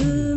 Ooh.